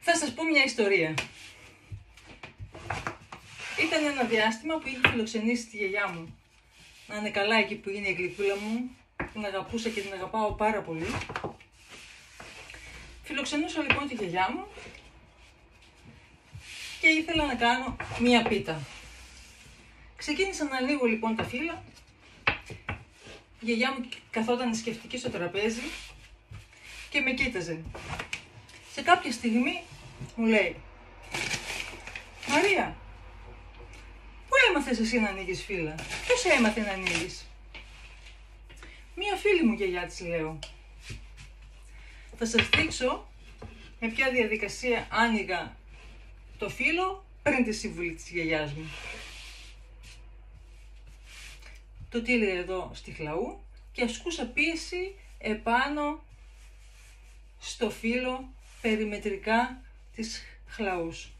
Θα σας πω μια ιστορία. Ήταν ένα διάστημα που είχε φιλοξενήσει τη γιαγιά μου. Να είναι καλά εκεί που είναι η γλυκούλα μου. Την αγαπούσα και την αγαπάω πάρα πολύ. Φιλοξενούσα λοιπόν τη γιαγιά μου και ήθελα να κάνω μία πίτα. Ξεκίνησα να ανοίγω λοιπόν τα φύλλα. Η γιαγιά μου καθόταν σκεφτική στο τραπέζι και με κοίταζε. Σε κάποια στιγμή μου λέει Μαρία, πού έμαθες εσύ να ανοίγεις φύλλα, ποιος έμαθε να ανοίγεις; Μία φίλη μου γιαγιά της λέω. Θα σας δείξω με ποια διαδικασία άνοιγα το φύλλο πριν τη συμβουλή της γιαγιάς μου. Το τύλε εδώ στη χλαού και ασκούσα πίεση επάνω στο φύλλο περιμετρικά της χλαούς.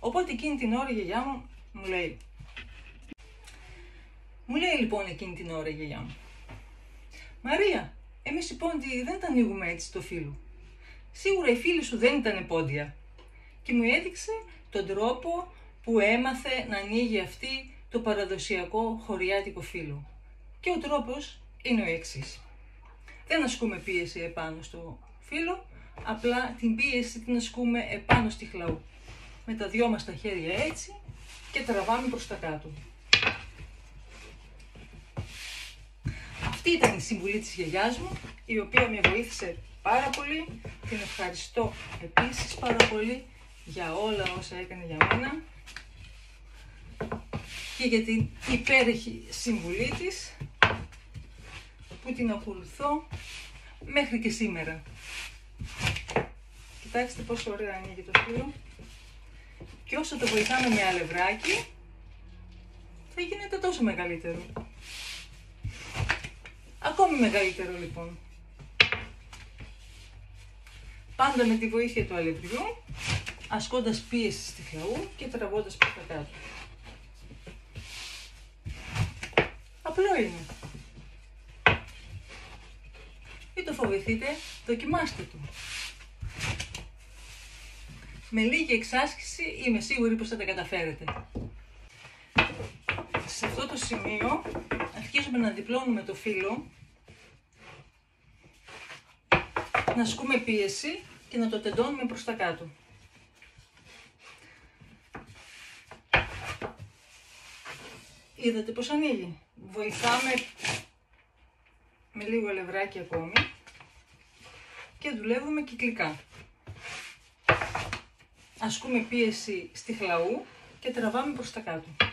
Οπότε εκείνη την ώρα η γιαγιά μου μου λέει μου λέει λοιπόν εκείνη την ώρα η γιαγιά μου Μαρία, εμείς οι πόντιοι δεν τα ανοίγουμε έτσι το φύλλο. Σίγουρα η φίλη σου δεν ήταν πόντια. Και μου έδειξε τον τρόπο που έμαθε να ανοίγει αυτή το παραδοσιακό χωριάτικο φύλλο. Και ο τρόπος είναι ο εξής. Δεν ασκούμε πίεση επάνω στο φύλλο, απλά την πίεση την ασκούμε επάνω στη χλαού. Με τα δυο μας τα χέρια έτσι και τραβάμε προς τα κάτω. Αυτή ήταν η συμβουλή της γιαγιάς μου, η οποία με βοήθησε πάρα πολύ. Την ευχαριστώ επίσης πάρα πολύ για όλα όσα έκανε για μένα και για την υπέροχη συμβουλή της που την ακολουθώ μέχρι και σήμερα. Κοιτάξτε πόσο ωραία ανοίγει το φύλλο και όσο το βοηθάμε με αλευράκι θα γίνεται τόσο μεγαλύτερο. Ακόμη μεγαλύτερο λοιπόν. Πάντα με τη βοήθεια του αλευριού, ασκώντας πίεση στη χλαού και τραβώντας προς τα κάτω. Απλό είναι. Το φοβηθείτε, δοκιμάστε το. Με λίγη εξάσκηση είμαι σίγουρη πως θα τα καταφέρετε. Σε αυτό το σημείο αρχίζουμε να διπλώνουμε το φύλλο, να ασκούμε πίεση και να το τεντώνουμε προς τα κάτω. Είδατε πως ανοίγει. Βοηθάμε με λίγο αλευράκι ακόμη και δουλεύουμε κυκλικά. Ασκούμε πίεση στη χλαού και τραβάμε προς τα κάτω.